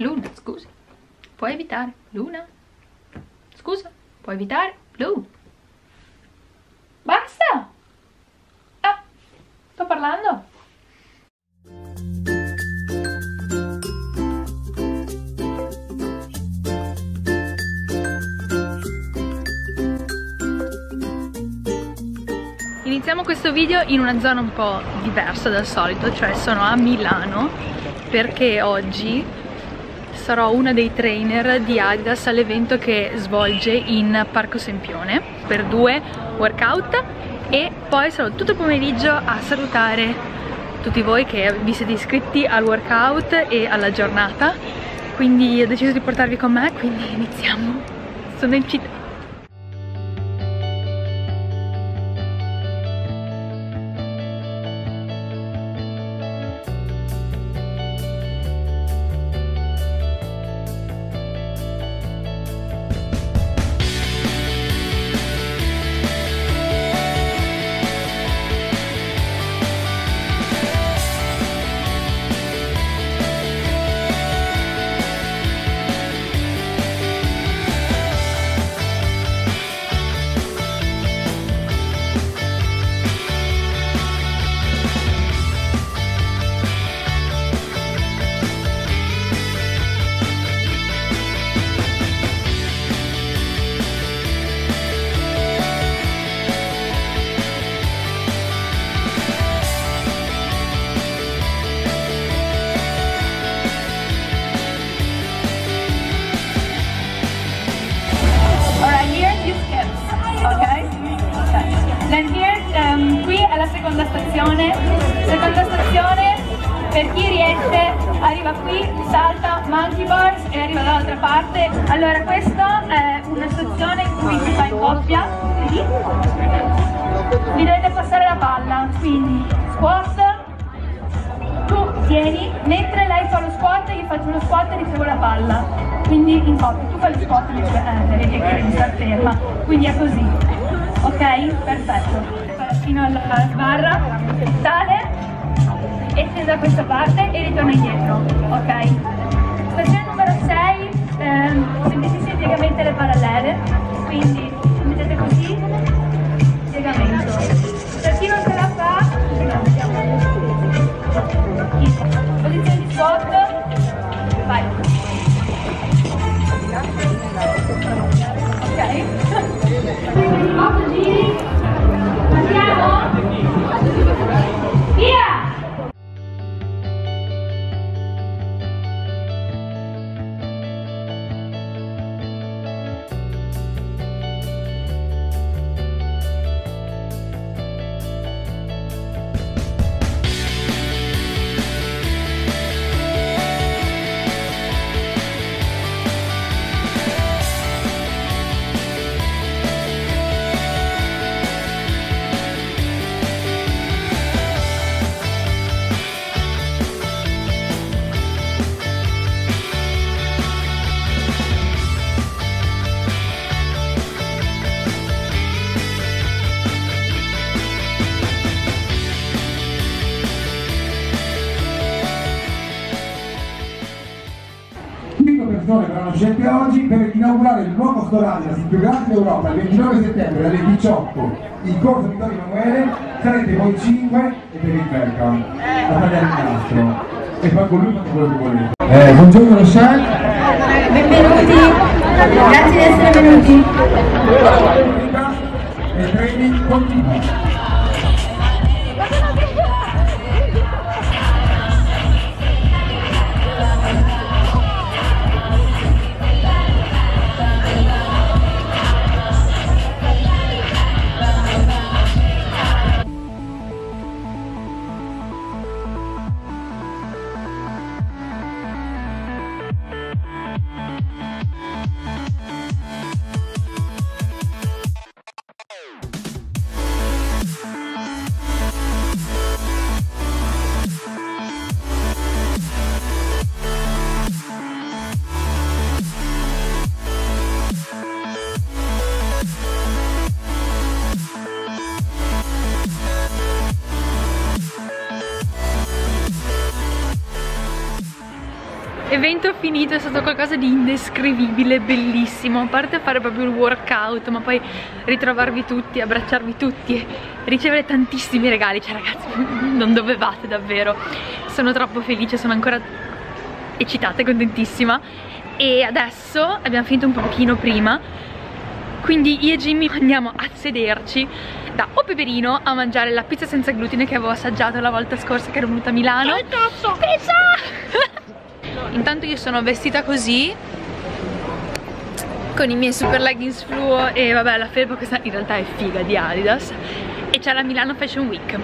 Luna, scusa. Puoi evitare? Luna? Scusa, puoi evitare? Lu? Basta! Ah, sto parlando? Iniziamo questo video in una zona un po' diversa dal solito, cioè sono a Milano perché oggi sarò una dei trainer di Adidas all'evento che svolge in Parco Sempione per due workout e poi sarò tutto il pomeriggio a salutare tutti voi che vi siete iscritti al workout e alla giornata. Quindi ho deciso di portarvi con me quindi iniziamo. Sono in per chi riesce, arriva qui, salta monkey bars e arriva dall'altra parte. Allora, questa è una stazione in cui si fa in coppia. Lì. Vi dovete passare la palla, quindi squat, tu tieni, mentre lei fa lo squat, io faccio lo squat e ricevo la palla. Quindi in coppia, tu fai lo squat e dici, eh, devi devi stare ferma. Quindi è così. Ok? Perfetto. Fino alla sbarra, sale, e scende da questa parte e ritorna indietro. Ok? Stazione numero 6, ehm, piegamento alle parallele, quindi mettete così, scelte oggi per inaugurare il nuovo Adidas, il più grande d'Europa, il 29 settembre alle 18 in corso Vittorio Emanuele, sarete voi 5 e per il welcome a tagliare il nastro e poi con lui fate quello che volete. Eh, buongiorno Rochelle. Benvenuti, grazie di essere venuti. E training continua. Evento finito, è stato qualcosa di indescrivibile, bellissimo. A parte fare proprio il workout, ma poi ritrovarvi tutti, abbracciarvi tutti Ricevere tantissimi regali, cioè ragazzi, non dovevate davvero. Sono troppo felice, sono ancora eccitata e contentissima. E adesso abbiamo finito un pochino prima. Quindi io e Jimmy andiamo a sederci da O Peperino a mangiare la pizza senza glutine che avevo assaggiato la volta scorsa che ero venuta a Milano. Pizza! intanto io sono vestita così con i miei super leggings fluo e vabbè la felpa questa in realtà è figa di Adidas. E c'è la Milano Fashion Week.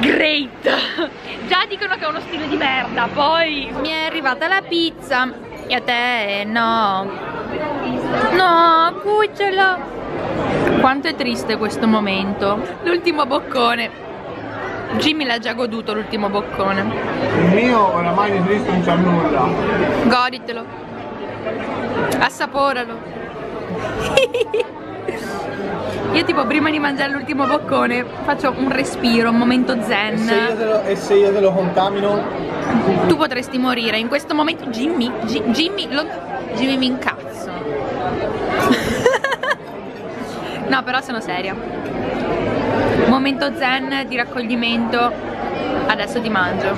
Great! Già dicono che ho uno stile di merda, poi mi è arrivata la pizza. E a te no. No, cucciola. Quanto è triste questo momento. L'ultimo boccone Jimmy l'ha già goduto l'ultimo boccone. Il mio oramai di triste non c'è nulla. Goditelo. Assaporalo. Io tipo prima di mangiare l'ultimo boccone faccio un respiro, un momento zen. E se io te lo, se io te lo contamino? Tu potresti morire. In questo momento Jimmy, G Jimmy, lo, Jimmy mi incazzo. no, però sono seria momento zen di raccoglimento. Adesso ti mangio.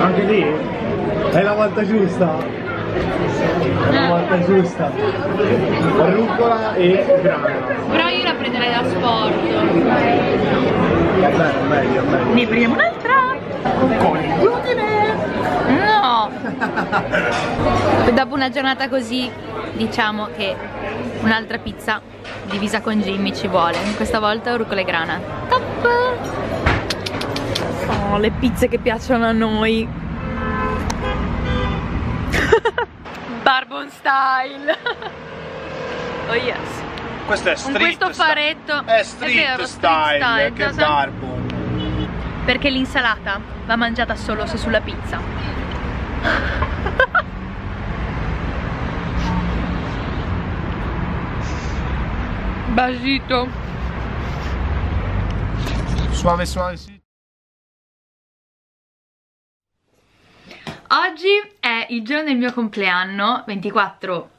Anche lì? È la volta giusta. La volta giusta. Rucola e grana prenderei da sport Bene, meglio, meglio. Ne prendiamo un'altra. Con il glutine. No. Dopo una giornata così, diciamo che un'altra pizza divisa con Jimmy ci vuole. Questa volta rucola e grana. Top! Oh, le pizze che piacciono a noi. Barbon style. oh yes questo è street Con questo faretto È street, è vero, style, style, che barbo. Perché l'insalata va mangiata solo se sulla pizza. Basito. Suave suave sì. Oggi è il giorno del mio compleanno, 24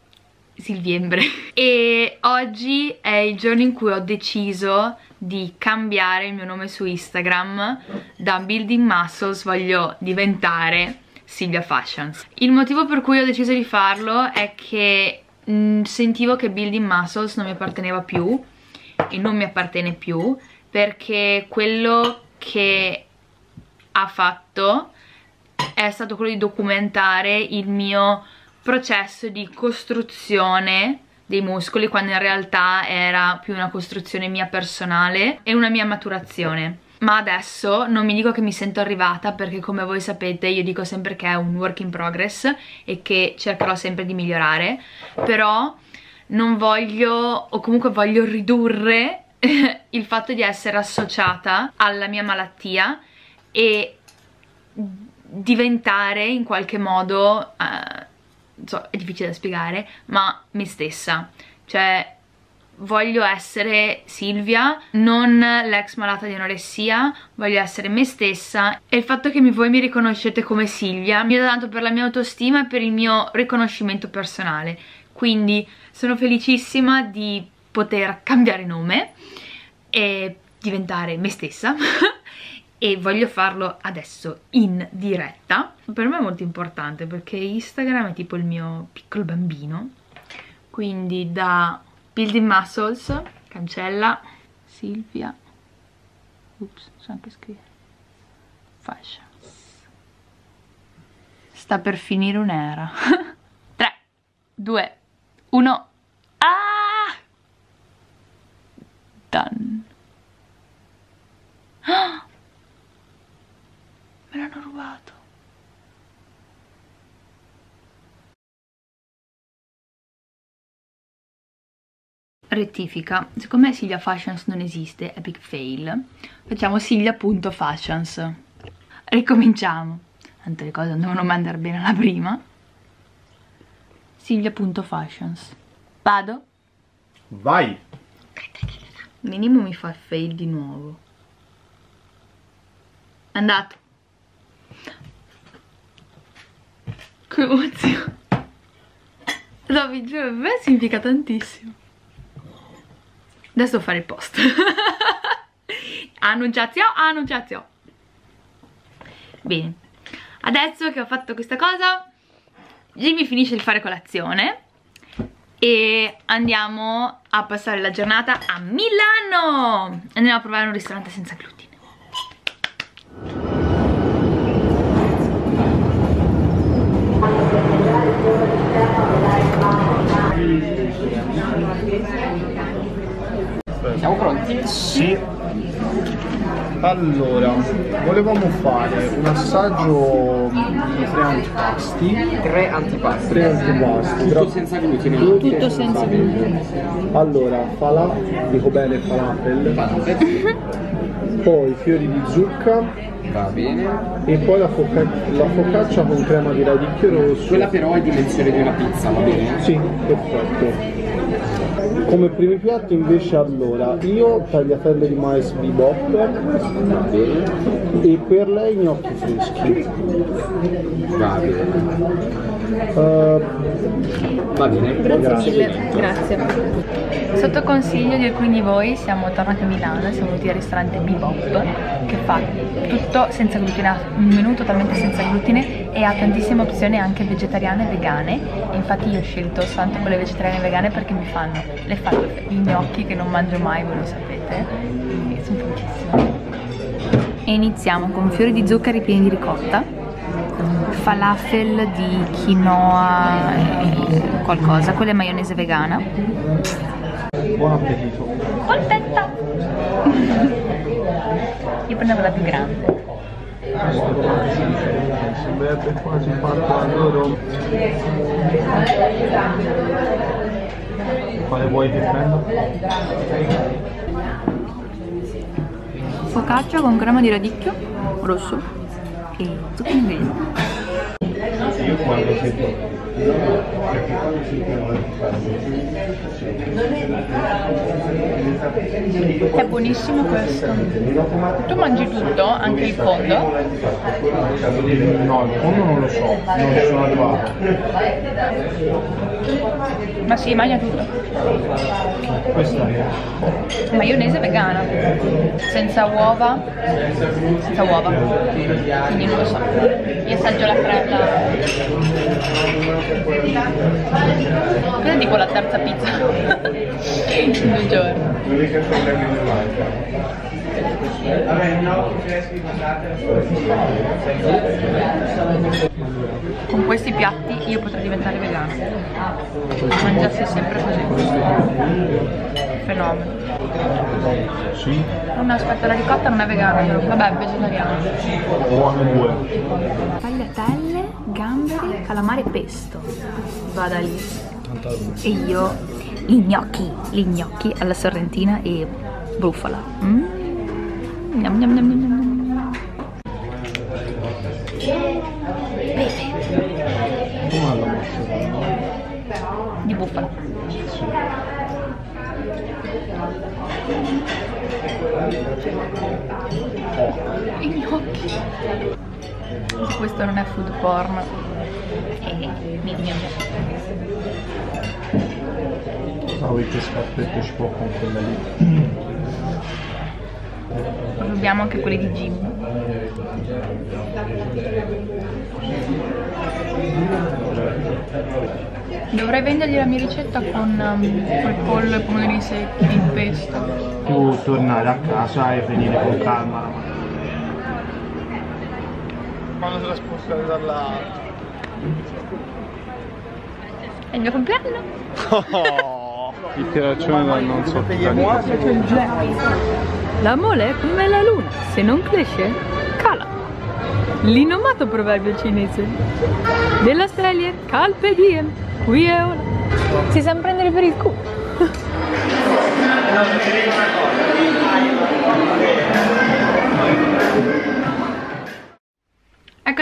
Silviembre. E oggi è il giorno in cui ho deciso di cambiare il mio nome su Instagram. Da Building Muscles voglio diventare Silvia Fashions. Il motivo per cui ho deciso di farlo è che mh, mm, sentivo che Building Muscles non mi apparteneva più e non mi appartiene più perché quello che ha fatto è stato quello di documentare il mio processo di costruzione dei muscoli quando in realtà era più una costruzione mia personale e una mia maturazione. Ma adesso non mi dico che mi sento arrivata perché come voi sapete io dico sempre che è un work in progress e che cercherò sempre di migliorare però non voglio o comunque voglio ridurre il fatto di essere associata alla mia malattia e diventare in qualche modo uh, so, è difficile da spiegare, ma me stessa. Cioè, voglio essere Silvia, non l'ex malata di anoressia, voglio essere me stessa e il fatto che voi mi riconoscete come Silvia mi dà tanto per la mia autostima e per il mio riconoscimento personale. Quindi sono felicissima di poter cambiare nome e diventare me stessa e voglio farlo adesso in diretta. Per me è molto importante perché Instagram è tipo il mio piccolo bambino. Quindi da Building Muscles cancella Silvia. Ups so anche scrivere. Fascia. Sta per finire un'era. 3 2 1 ah! Done. Ah Me l'hanno rubato. Rettifica, secondo me Silvia Fashions non esiste, epic fail. Facciamo Silvia.fashions. Ricominciamo. Tanto le cose non devono andare bene alla prima. Silvia.fashions. Vado? Vai! Minimo mi fa il fail di nuovo. Andato. Che emozione. No, vi giuro, per me significa tantissimo. Adesso fare il post. annunciazione, annunciazione. Bene. Adesso che ho fatto questa cosa, Jimmy finisce di fare colazione e andiamo a passare la giornata a Milano. Andiamo a provare un ristorante senza glutine. Siamo pronti? Sì. Allora, volevamo fare un assaggio di tre antipasti. Tre antipasti. Tre antipasti. Tutto senza glutine. Tutto senza glutine. Allora, falà, dico bene falafel, poi fiori di zucca Va bene. e poi la, foca- la focaccia con crema di radicchio rosso. Quella però è dimensione di una pizza, va bene? Sì, perfetto. Come primi piatti invece allora, io tagliatelle di mais bebop e per lei gnocchi freschi. Va bene. Eh, Va bene. Grazie mille, grazie. Sotto consiglio di alcuni di voi siamo tornati a Milano, siamo venuti al ristorante Bebop che fa tutto senza glutine, un menù totalmente senza glutine e ha tantissime opzioni anche vegetariane e vegane. E infatti io ho scelto soltanto quelle vegetariane e vegane perché mi fanno le fatte i gnocchi che non mangio mai, voi lo sapete, e sono felicissima. E iniziamo con fiori di zuccheri pieni di ricotta, falafel di quinoa e qualcosa, quella è maionese vegana. buon appetito. Contenta! Io prendo quella più grande. Sembrerebbe quasi fatto a loro. Quale vuoi che prenda? Focaccia con crema di radicchio rosso e zucchine inglesi. Io quando sento perché quando È buonissimo questo. Tu mangi tutto, anche il fondo? No, il fondo non lo so, non ci sono arrivato. Ma sì, mangia tutto. Questa è. Maionese vegana, senza uova, senza uova, quindi non lo so. Io assaggio la crema. È tipo la terza pizza due giorni. Con questi piatti io potrei diventare vegana. Mangiassi sempre così. Fenomeno. Sì, Oh no, aspetta, la ricotta non è vegana. Vabbè, vegetariana. buone due. Tagliatelle, gamberi, calamari e pesto. Vada lì. E io gli gnocchi, gli gnocchi alla sorrentina e bufala. Mm. Gnam, gnam, gnam, gnam, gnam? Di bufala. I gnocchi. Questo non è food porn. Eh, mio, mio, mio. Sai che scarpette ci può con quella lì? Proviamo anche quelli di Jim. Dovrei vendergli la mia ricetta con um, col pollo e pomodorini secchi, il pesto. Tu tornare a casa e venire con calma la mattina. Quando te la spostare dalla... È il mio compleanno. Itterazione dal non so La mole è come la luna, se non cresce, cala. L'innomato proverbio cinese dell'Australia, calpe diem, qui è ora. Si sa prendere per il culo.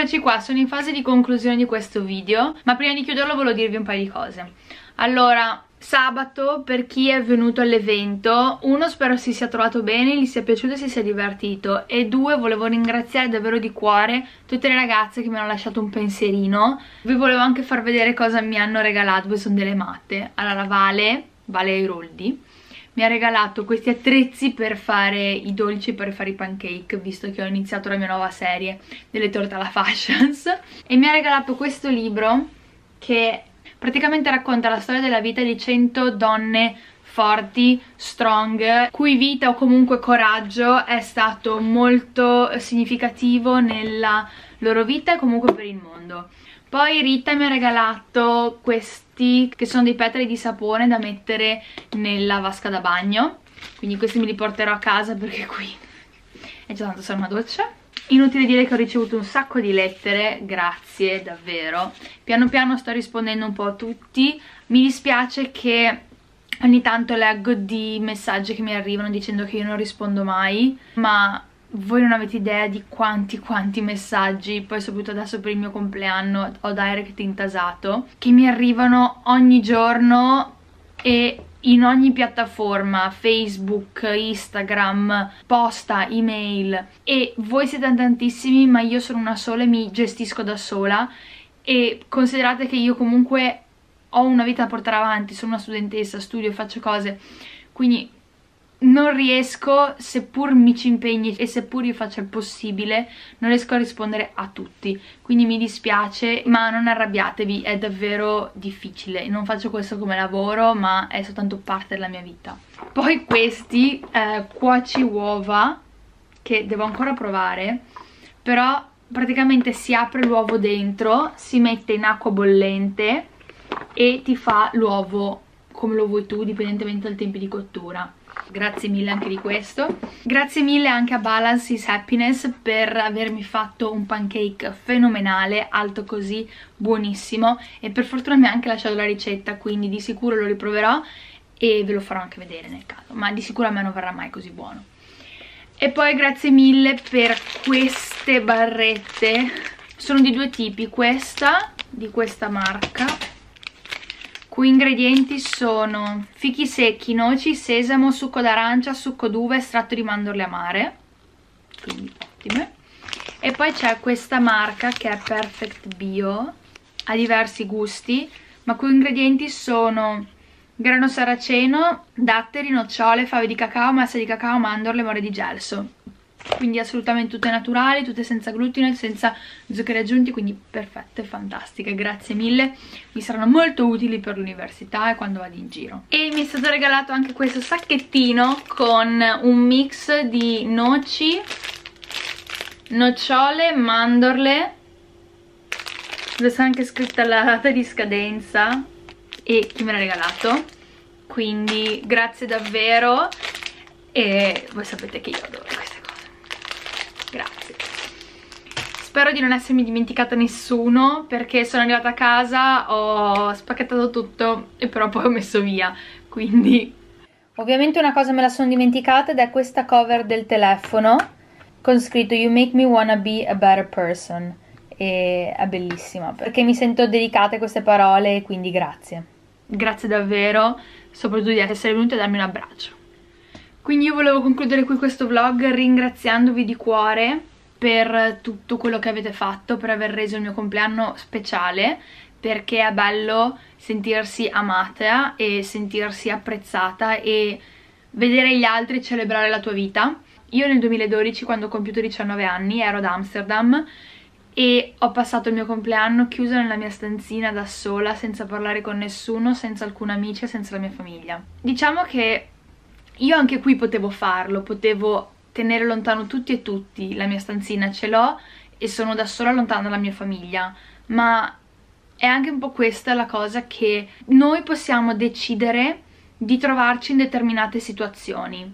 Eccoci qua, sono in fase di conclusione di questo video, ma prima di chiuderlo volevo dirvi un paio di cose. Allora, sabato per chi è venuto all'evento uno spero si sia trovato bene, gli sia piaciuto e si sia divertito e due volevo ringraziare davvero di cuore tutte le ragazze che mi hanno lasciato un pensierino. Vi volevo anche far vedere cosa mi hanno regalato, poi sono delle matte. Allora Vale, Vale Airoldi mi ha regalato questi attrezzi per fare i dolci, per fare i pancake, visto che ho iniziato la mia nuova serie delle torte alla fashions. E mi ha regalato questo libro che praticamente racconta la storia della vita di 100 donne forti, strong, cui vita o comunque coraggio è stato molto significativo nella loro vita e comunque per il mondo. Poi Rita mi ha regalato questi che sono dei petali di sapone da mettere nella vasca da bagno, quindi questi me li porterò a casa perché qui è già tanto solo una doccia. Inutile dire che ho ricevuto un sacco di lettere, grazie davvero. Piano piano sto rispondendo un po' a tutti. Mi dispiace che ogni tanto leggo di messaggi che mi arrivano dicendo che io non rispondo mai, ma voi non avete idea di quanti quanti messaggi, poi soprattutto adesso per il mio compleanno ho direct intasato, che mi arrivano ogni giorno e in ogni piattaforma, Facebook, Instagram, posta, email. E voi siete tantissimi ma io sono una sola e mi gestisco da sola. E considerate che io comunque ho una vita da portare avanti, sono una studentessa, studio, faccio cose, quindi non riesco, seppur mi ci impegni e seppur io faccia il possibile, non riesco a rispondere a tutti. Quindi mi dispiace, ma non arrabbiatevi, è davvero difficile. Non faccio questo come lavoro, ma è soltanto parte della mia vita. Poi questi eh, cuoci uova, che devo ancora provare, però praticamente si apre l'uovo dentro, si mette in acqua bollente e ti fa l'uovo come lo vuoi tu, dipendentemente dal tempo di cottura grazie mille anche di questo. Grazie mille anche a Balance is Happiness per avermi fatto un pancake fenomenale alto così, buonissimo. E per fortuna mi ha anche lasciato la ricetta quindi di sicuro lo riproverò e ve lo farò anche vedere nel caso ma di sicuro a me non verrà mai così buono. E poi grazie mille per queste barrette. Sono di due tipi questa di questa marca cui ingredienti sono fichi secchi, noci, sesamo, succo d'arancia, succo d'uva, estratto di mandorle amare. Quindi ottime. E poi c'è questa marca che è Perfect Bio ha diversi gusti ma cui ingredienti sono grano saraceno, datteri, nocciole, fave di cacao, massa di cacao, mandorle, more di gelso quindi assolutamente tutte naturali, tutte senza glutine, senza zuccheri aggiunti, quindi perfette, fantastiche, grazie mille, mi saranno molto utili per l'università e quando vado in giro. E mi è stato regalato anche questo sacchettino con un mix di noci, nocciole, mandorle, dove sta anche scritta la data di scadenza e chi me l'ha regalato, quindi grazie davvero. E voi sapete che io adoro queste grazie spero di non essermi dimenticata nessuno perché sono arrivata a casa ho spacchettato tutto e però poi ho messo via quindi. Ovviamente una cosa me la sono dimenticata ed è questa cover del telefono con scritto you make me wanna be a better person. E è bellissima perché mi sento dedicata a queste parole quindi grazie. Grazie davvero soprattutto di essere venuti a darmi un abbraccio. Quindi io volevo concludere qui questo vlog ringraziandovi di cuore per tutto quello che avete fatto, per aver reso il mio compleanno speciale, perché è bello sentirsi amata e sentirsi apprezzata e vedere gli altri celebrare la tua vita. Io nel 2012, quando ho compiuto 19 anni, ero ad Amsterdam e ho passato il mio compleanno chiusa nella mia stanzina da sola, senza parlare con nessuno, senza alcuna amica, senza la mia famiglia. Diciamo che io anche qui potevo farlo, potevo tenere lontano tutti e tutti, la mia stanzina ce l'ho e sono da sola lontana dalla mia famiglia, ma è anche un po' questa la cosa che noi possiamo decidere di trovarci in determinate situazioni.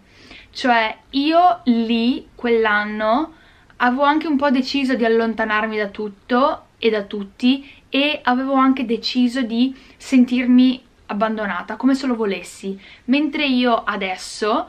Cioè io lì, quell'anno, avevo anche un po' deciso di allontanarmi da tutto e da tutti e avevo anche deciso di sentirmi abbandonata, come se lo volessi, mentre io adesso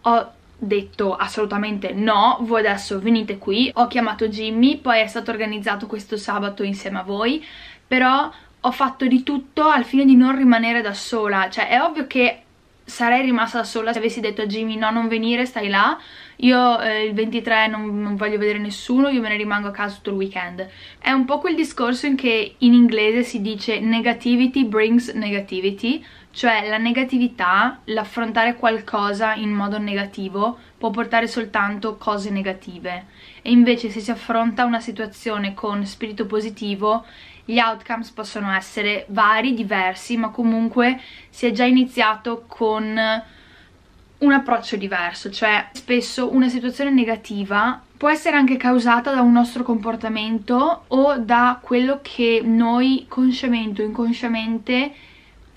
ho detto assolutamente no, voi adesso venite qui, ho chiamato Jimmy, poi è stato organizzato questo sabato insieme a voi, però ho fatto di tutto al fine di non rimanere da sola, cioè è ovvio che sarei rimasta da sola se avessi detto a Jimmy no non venire stai là. Io eh, il 23 non, non, voglio vedere nessuno io me ne rimango a casa tutto il weekend. È un po' quel discorso in che in inglese si dice negativity brings negativity cioè la negatività, l'affrontare qualcosa in modo negativo può portare soltanto cose negative. E invece se si affronta una situazione con spirito positivo gli outcomes possono essere vari, diversi, ma comunque si è già iniziato con un approccio diverso, cioè spesso una situazione negativa può essere anche causata da un nostro comportamento o da quello che noi consciamente o inconsciamente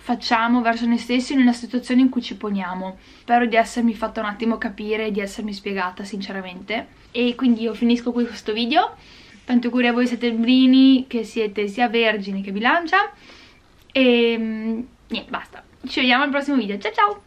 facciamo verso noi stessi nella situazione in cui ci poniamo. Spero di essermi fatta un attimo capire e di essermi spiegata sinceramente. E quindi io finisco qui questo video. Tanti auguri a voi settembrini che siete sia vergini che bilancia. E mm, niente basta. Ci vediamo al prossimo video. Ciao ciao